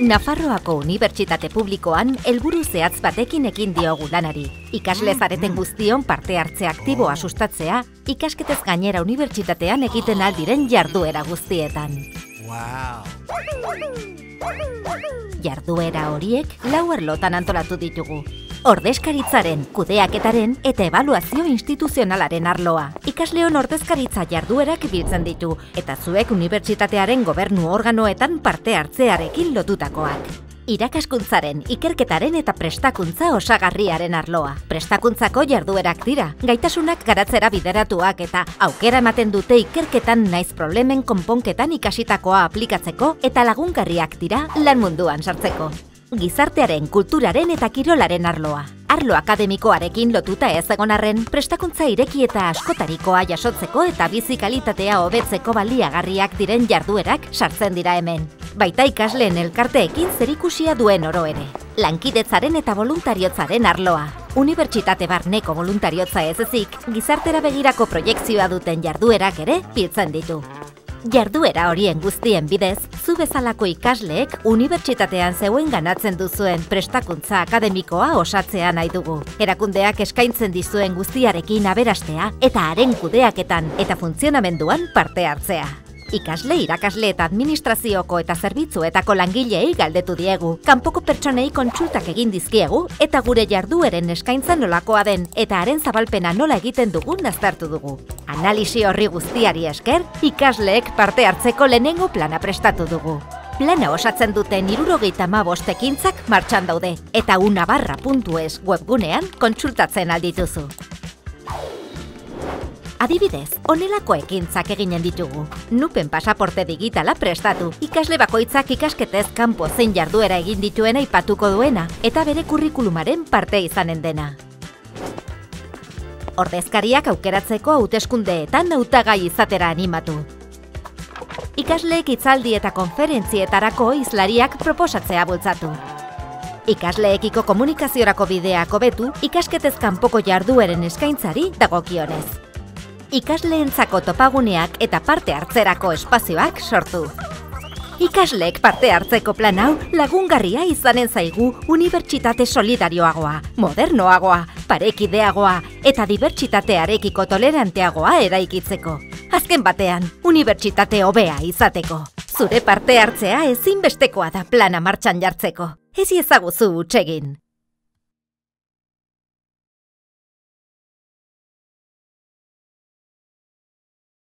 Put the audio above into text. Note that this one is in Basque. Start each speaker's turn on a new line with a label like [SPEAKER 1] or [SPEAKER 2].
[SPEAKER 1] Nafarroako Unibertsitate Publikoan helburu zehatz batekin ekin diogu lanari. Ikasle zareten guztion parte hartze aktiboa sustatzea, ikasketez gainera unibertsitatean egiten aldiren jarduera guztietan.
[SPEAKER 2] Wow.
[SPEAKER 1] Jarduera horiek lau arlotan antolatu ditugu. Ordezkaritzaren, kudeaketaren eta ebaluazio instituzionalaren arloa. Ikasleon ordezkaritza jarduerak biltzen ditu, eta zuek unibertsitatearen gobernu organoetan parte hartzearekin lotutakoak. Irakaskuntzaren, ikerketaren eta prestakuntza osagarriaren arloa. Prestakuntzako jarduerak dira, gaitasunak garatzera bideratuak eta aukera ematen dute ikerketan naiz problemen konponketan ikasitakoa aplikatzeko eta lagungarriak dira lan munduan sartzeko gizartearen, kulturaren eta kirolaren arloa. Arlo akademikoarekin lotuta ez egon arren, prestakuntza ireki eta askotarikoa jasotzeko eta bizi kalitatea hobetzeko baliagarriak diren jarduerak sartzen dira hemen. Baita ikasleen elkarteekin zerikusia duen oro ere. Lankidetzaren eta voluntariotzaren arloa. Unibertsitate barneko voluntariotza ez ezik, gizartera begirako proiektzioa duten jarduerak ere piltzen ditu. Jarduera horien guztien bidez, zu bezalako ikasleek unibertsitatean zeuen ganatzen duzuen prestakuntza akademikoa osatzea nahi dugu. Erakundeak eskaintzen dizuen guztiarekin aberastea eta haren kudeaketan eta funtzionamenduan parte hartzea. Ikasle, irakasle eta administrazioko eta zerbitzuetako langileei galdetu diegu, kanpoko pertsonei kontsultak egin dizkiegu eta gure jardueren eskaintza nolakoa den eta haren zabalpena nola egiten dugun aztertu dugu. Analisi horri guztiari esker, ikasleek parte hartzeko lehenengo plana prestatu dugu. Plana osatzen duten irurogeita mabostekintzak martxan daude eta unabarra.es webgunean kontsultatzen aldituzu. Adibidez, onelako ekintzak eginen ditugu. Nupen pasaporte digitala prestatu, ikasle bakoitzak ikasketez kanpo zein jarduera egin dituena aipatuko duena, eta bere kurrikulumaren parte izanen dena. Ordezkariak aukeratzeko hauteskundeetan hautagai izatera animatu. Ikasleek itzaldi eta konferentzietarako izlariak proposatzea bultzatu. Ikasleekiko komunikaziorako bideak hobetu, ikasketez kanpoko jardueren eskaintzari dagokionez ikasleentzako topaguneak eta parte hartzerako espazioak sortu. Ikasleek parte hartzeko plan hau lagungarria izanen zaigu unibertsitate solidarioagoa, modernoagoa, parekideagoa eta dibertsitatearekiko toleranteagoa eraikitzeko. Azken batean, unibertsitate hobea izateko. Zure parte hartzea ezinbestekoa da plana martxan jartzeko. Ez ezaguzu utxegin.